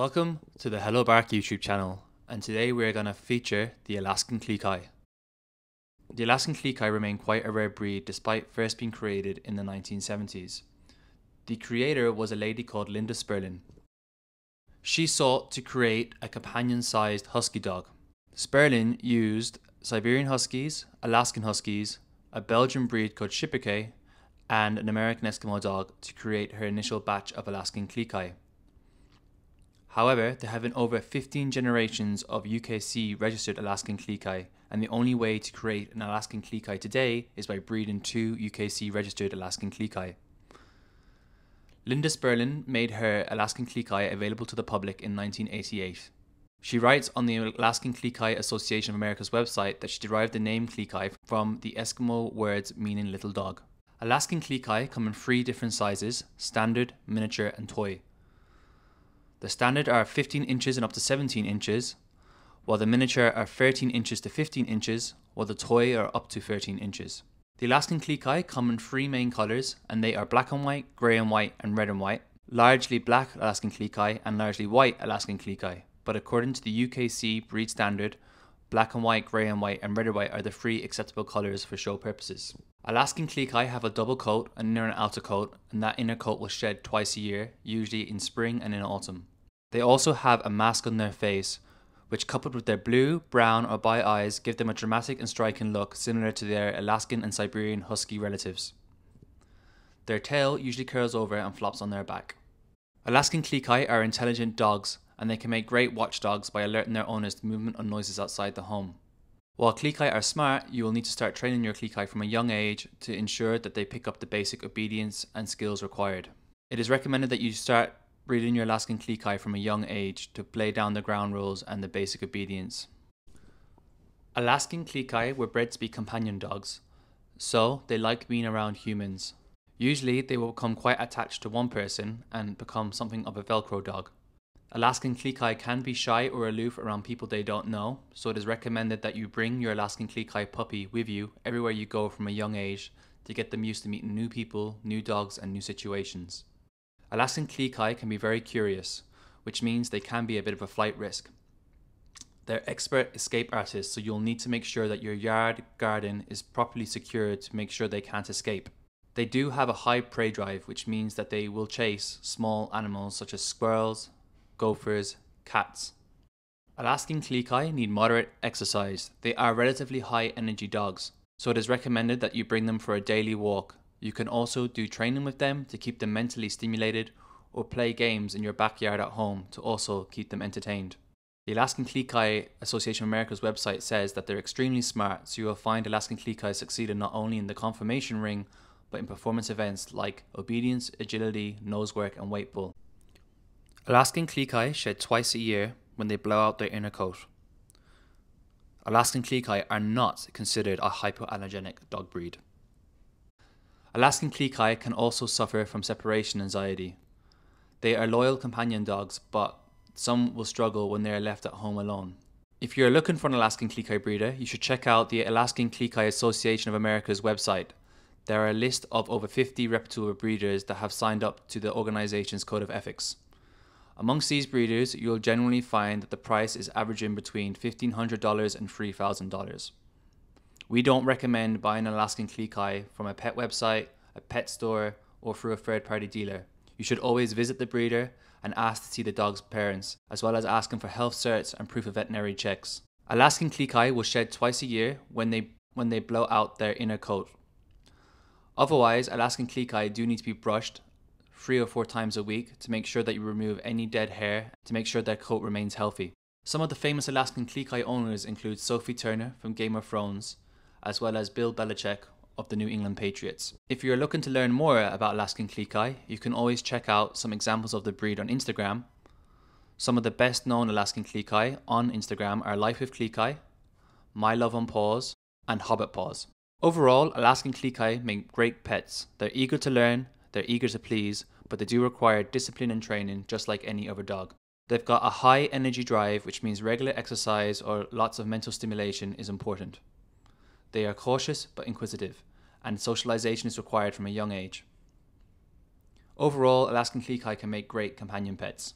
Welcome to the Hello Bark YouTube channel, and today we're going to feature the Alaskan Klee The Alaskan Klee remain quite a rare breed despite first being created in the 1970s. The creator was a lady called Linda Spurlin. She sought to create a companion-sized husky dog. Spurlin used Siberian Huskies, Alaskan Huskies, a Belgian breed called Schipperke, and an American Eskimo dog to create her initial batch of Alaskan Klee However, there have been over 15 generations of UKC registered Alaskan Klee and the only way to create an Alaskan Klee today is by breeding two UKC registered Alaskan Klee Linda Spurlin made her Alaskan Klee available to the public in 1988. She writes on the Alaskan Klee Association of America's website that she derived the name Klee from the Eskimo words meaning little dog. Alaskan Klee come in three different sizes standard, miniature, and toy. The standard are 15 inches and up to 17 inches, while the miniature are 13 inches to 15 inches, while the toy are up to 13 inches. The Alaskan Klee come in three main colours, and they are black and white, grey and white, and red and white. Largely black Alaskan Klee and largely white Alaskan Klee but according to the UKC breed standard, black and white, grey and white, and red and white are the three acceptable colours for show purposes. Alaskan Klee have a double coat, an inner and outer coat, and that inner coat will shed twice a year, usually in spring and in autumn. They also have a mask on their face, which coupled with their blue, brown, or bi eyes give them a dramatic and striking look similar to their Alaskan and Siberian husky relatives. Their tail usually curls over and flops on their back. Alaskan Klee are intelligent dogs, and they can make great watchdogs by alerting their owners to movement or noises outside the home. While Klee are smart, you will need to start training your Klee from a young age to ensure that they pick up the basic obedience and skills required. It is recommended that you start breeding your Alaskan Klee from a young age to play down the ground rules and the basic obedience. Alaskan Klee were bred to be companion dogs, so they like being around humans. Usually, they will become quite attached to one person and become something of a Velcro dog. Alaskan Klee can be shy or aloof around people they don't know, so it is recommended that you bring your Alaskan Klee puppy with you everywhere you go from a young age to get them used to meeting new people, new dogs, and new situations. Alaskan Klee can be very curious, which means they can be a bit of a flight risk. They're expert escape artists, so you'll need to make sure that your yard garden is properly secured to make sure they can't escape. They do have a high prey drive, which means that they will chase small animals such as squirrels, gophers, cats. Alaskan Klee need moderate exercise. They are relatively high energy dogs, so it is recommended that you bring them for a daily walk you can also do training with them to keep them mentally stimulated or play games in your backyard at home to also keep them entertained. The Alaskan Klee Association of America's website says that they're extremely smart, so you will find Alaskan Klee succeeded not only in the conformation ring, but in performance events like obedience, agility, nose work, and weight pull. Alaskan Klee shed twice a year when they blow out their inner coat. Alaskan Klee are not considered a hypoallergenic dog breed. Alaskan Klee can also suffer from separation anxiety. They are loyal companion dogs, but some will struggle when they are left at home alone. If you're looking for an Alaskan Klee breeder, you should check out the Alaskan Klee Association of America's website. There are a list of over 50 reputable breeders that have signed up to the organization's code of ethics. Amongst these breeders, you'll generally find that the price is averaging between $1,500 and $3,000. We don't recommend buying an Alaskan Klee from a pet website, a pet store, or through a third party dealer. You should always visit the breeder and ask to see the dog's parents, as well as asking for health certs and proof of veterinary checks. Alaskan Klee will shed twice a year when they, when they blow out their inner coat. Otherwise, Alaskan Klee do need to be brushed three or four times a week to make sure that you remove any dead hair to make sure their coat remains healthy. Some of the famous Alaskan Klee owners include Sophie Turner from Game of Thrones, as well as Bill Belichick of the New England Patriots. If you're looking to learn more about Alaskan Klee you can always check out some examples of the breed on Instagram. Some of the best known Alaskan Klee on Instagram are Life with Klee My Love on Paws, and Hobbit Paws. Overall, Alaskan Klee make great pets. They're eager to learn, they're eager to please, but they do require discipline and training just like any other dog. They've got a high energy drive, which means regular exercise or lots of mental stimulation is important. They are cautious but inquisitive, and socialization is required from a young age. Overall, Alaskan Klee Kai can make great companion pets.